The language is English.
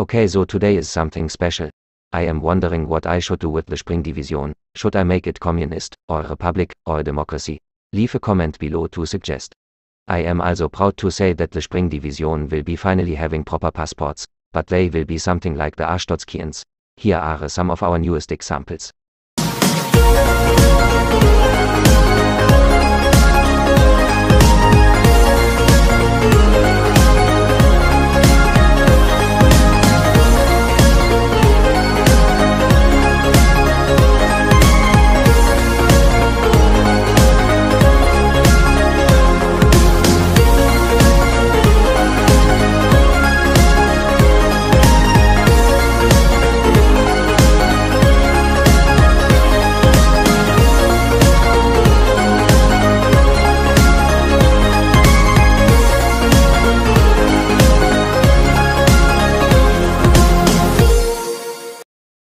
Okay, so today is something special. I am wondering what I should do with the Spring Division. Should I make it communist, or republic, or democracy? Leave a comment below to suggest. I am also proud to say that the Spring Division will be finally having proper passports, but they will be something like the Arstotzkians. Here are some of our newest examples.